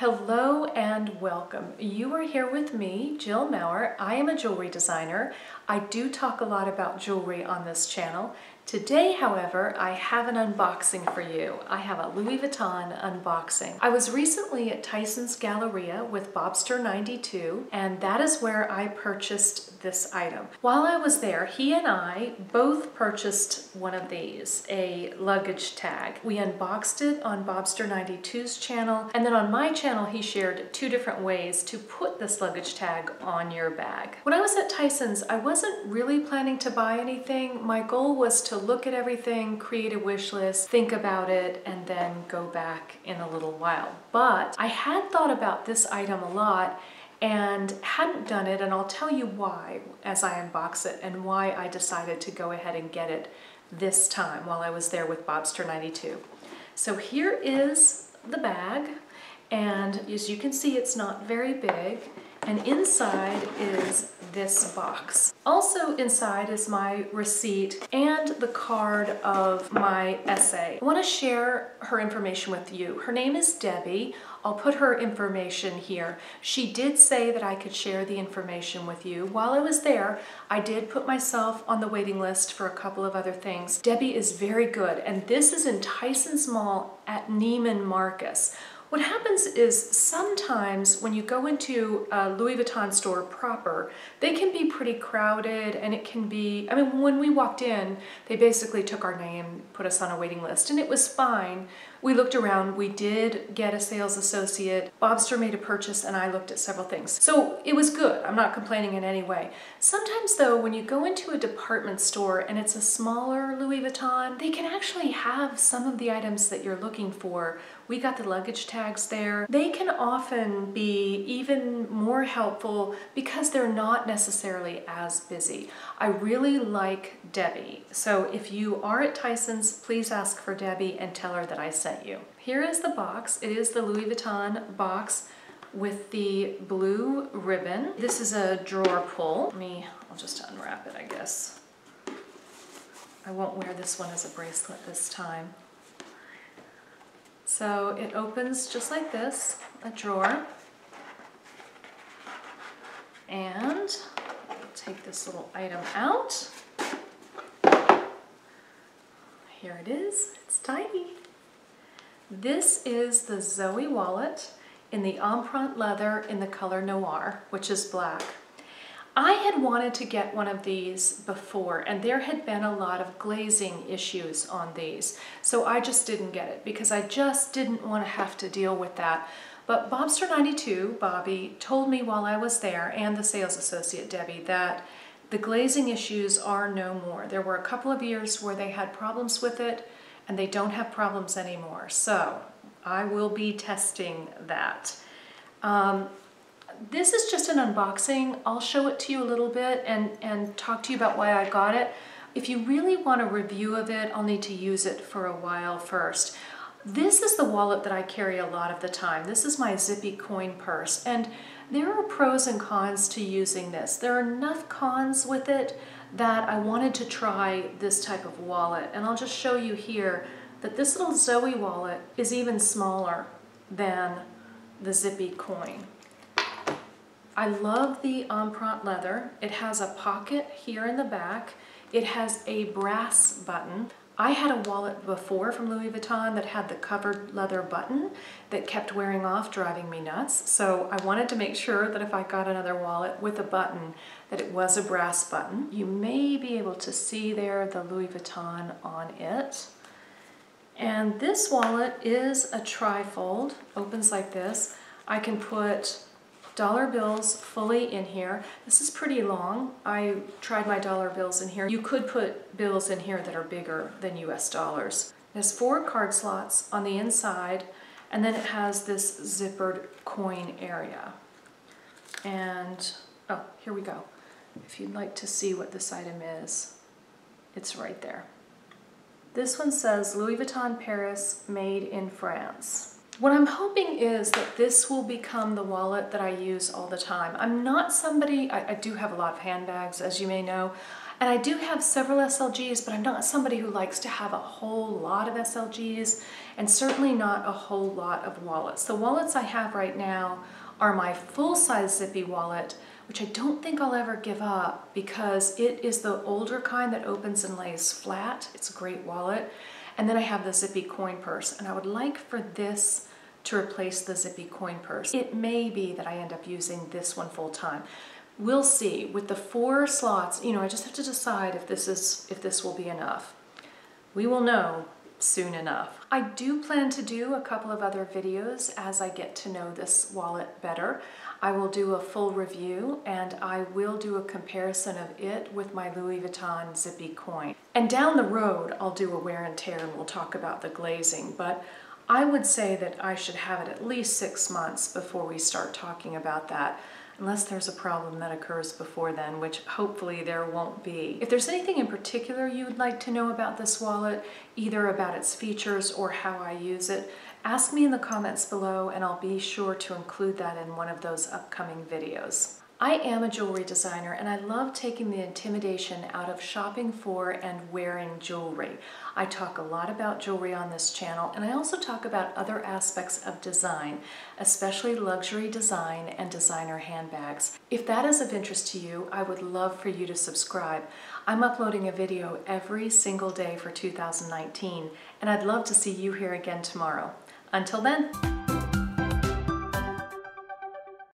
Hello and welcome. You are here with me, Jill Maurer. I am a jewelry designer. I do talk a lot about jewelry on this channel. Today, however, I have an unboxing for you. I have a Louis Vuitton unboxing. I was recently at Tyson's Galleria with Bobster92, and that is where I purchased this item. While I was there, he and I both purchased one of these, a luggage tag. We unboxed it on Bobster92's channel, and then on my channel, he shared two different ways to put this luggage tag on your bag. When I was at Tyson's, I wasn't really planning to buy anything. My goal was to look at everything, create a wish list, think about it, and then go back in a little while. But I had thought about this item a lot and hadn't done it, and I'll tell you why as I unbox it and why I decided to go ahead and get it this time while I was there with Bobster 92. So here is the bag, and as you can see, it's not very big, and inside is this box. Also inside is my receipt and the card of my SA. I want to share her information with you. Her name is Debbie. I'll put her information here. She did say that I could share the information with you. While I was there, I did put myself on the waiting list for a couple of other things. Debbie is very good, and this is in Tyson's Mall at Neiman Marcus. What happens is sometimes when you go into a Louis Vuitton store proper, they can be pretty crowded and it can be, I mean, when we walked in, they basically took our name, put us on a waiting list, and it was fine. We looked around, we did get a sales associate, Bobster made a purchase, and I looked at several things. So it was good, I'm not complaining in any way. Sometimes though, when you go into a department store and it's a smaller Louis Vuitton, they can actually have some of the items that you're looking for. We got the luggage tags there. They can often be even more helpful because they're not necessarily as busy. I really like Debbie. So if you are at Tyson's, please ask for Debbie and tell her that I sent you. Here is the box. It is the Louis Vuitton box with the blue ribbon. This is a drawer pull. Let me, I'll just unwrap it, I guess. I won't wear this one as a bracelet this time. So it opens just like this, a drawer. And take this little item out. Here it is, it's tiny. This is the Zoe wallet in the Empreinte leather in the color Noir, which is black. I had wanted to get one of these before and there had been a lot of glazing issues on these. So I just didn't get it because I just didn't want to have to deal with that. But Bobster92, Bobby, told me while I was there and the sales associate Debbie that the glazing issues are no more. There were a couple of years where they had problems with it and they don't have problems anymore. So I will be testing that. Um, this is just an unboxing. I'll show it to you a little bit and, and talk to you about why I got it. If you really want a review of it, I'll need to use it for a while first. This is the wallet that I carry a lot of the time. This is my Zippy coin purse. And there are pros and cons to using this. There are enough cons with it that I wanted to try this type of wallet. And I'll just show you here that this little Zoe wallet is even smaller than the Zippy coin. I love the Empreinte leather. It has a pocket here in the back. It has a brass button. I had a wallet before from Louis Vuitton that had the covered leather button that kept wearing off, driving me nuts. So I wanted to make sure that if I got another wallet with a button, that it was a brass button. You may be able to see there the Louis Vuitton on it. And this wallet is a trifold, opens like this. I can put dollar bills fully in here. This is pretty long. I tried my dollar bills in here. You could put bills in here that are bigger than US dollars. It has four card slots on the inside and then it has this zippered coin area. And, oh, here we go. If you'd like to see what this item is, it's right there. This one says Louis Vuitton Paris, made in France. What I'm hoping is that this will become the wallet that I use all the time. I'm not somebody, I, I, do have a lot of handbags, as you may know, And I do have several SLGs, but I'm not somebody who likes to have a whole lot of SLGs and certainly not a whole lot of wallets. The wallets I have right now are my full-size Zippy wallet, which I don't think I'll ever give up because it is the older kind that opens and lays flat. It's a great wallet. And then I have the Zippy coin purse, and I would like for this to replace the Zippy coin purse. It may be that I end up using this one full time. We'll see. With the four slots, you know, I just have to decide if this is if this will be enough. We will know soon enough. I do plan to do a couple of other videos as I get to know this wallet better. I will do a full review and I will do a comparison of it with my Louis Vuitton Zippy coin. And down the road, I'll do a wear and tear and we'll talk about the glazing, but I would say that I should have it at least six months before we start talking about that unless there's a problem that occurs before then, which hopefully there won't be. If there's anything in particular you would like to know about this wallet, either about its features or how I use it, ask me in the comments below and I'll be sure to include that in one of those upcoming videos. I am a jewelry designer and I love taking the intimidation out of shopping for and wearing jewelry. I talk a lot about jewelry on this channel and I also talk about other aspects of design, especially luxury design and designer handbags. If that is of interest to you, I would love for you to subscribe. I'm uploading a video every single day for 2019 and I'd love to see you here again tomorrow. Until then,